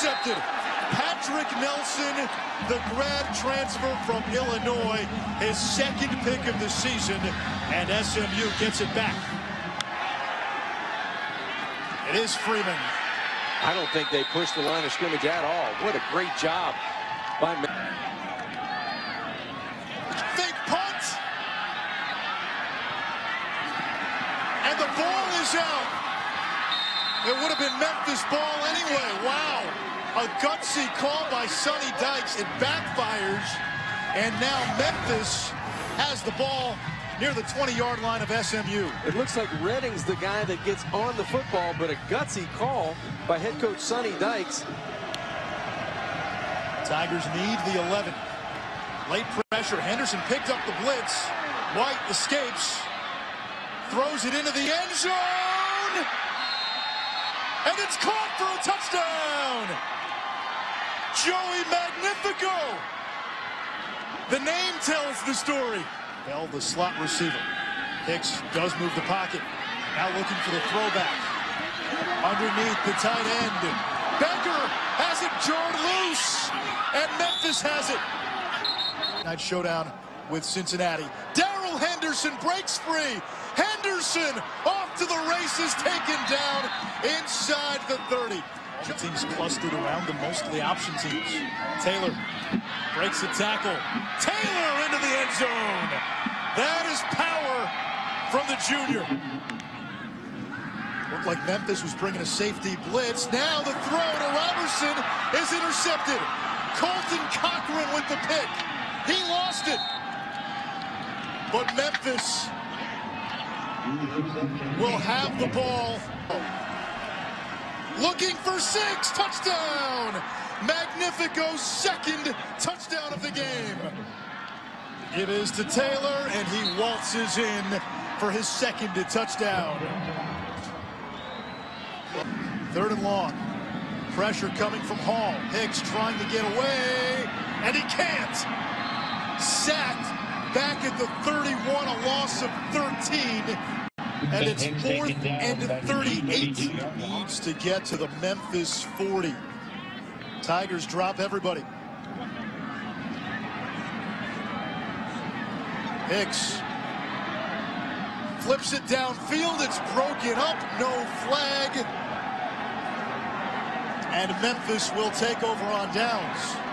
intercepted. Patrick Nelson, the grad transfer from Illinois, his second pick of the season, and SMU gets it back. It is Freeman. I don't think they pushed the line of scrimmage at all. What a great job by Fake punt. And the ball is out. It would have been Memphis ball anyway. Wow. A gutsy call by Sonny Dykes. It backfires. And now Memphis has the ball near the 20-yard line of SMU. It looks like Redding's the guy that gets on the football, but a gutsy call by head coach Sonny Dykes. Tigers need the 11. Late pressure. Henderson picked up the blitz. White escapes. Throws it into the end zone. And it's caught for a touchdown. Joey Magnifico. The name tells the story. Bell, the slot receiver. Hicks does move the pocket. Now looking for the throwback. Underneath the tight end. Becker has it jarred loose. And Memphis has it. Night showdown with Cincinnati. Darrell Henderson breaks free. Henderson off to the races, taken down inside the 30. The teams clustered around them, mostly option teams. Taylor breaks the tackle. Taylor into the end zone. That is power from the junior. Looked like Memphis was bringing a safety blitz. Now the throw to Roberson is intercepted. Colton Cochran with the pick. He lost it. But Memphis will have the ball. Looking for six. Touchdown. Magnifico's second touchdown of the game. It is to Taylor, and he waltzes in for his second touchdown. Third and long. Pressure coming from Hall. Hicks trying to get away, and he can't. Sacked back at the 31, a loss of 13. And it's fourth and 38. Needs to get to the Memphis 40. Tigers drop everybody. Hicks flips it downfield. It's broken up. No flag. And Memphis will take over on downs.